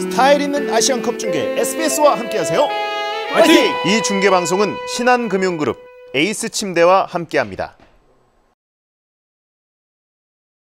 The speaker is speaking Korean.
스타일 있는 아시안컵 중계 SBS와 함께하세요. 화이팅! 이 중계 방송은 신한금융그룹 에이스 침대와 함께합니다.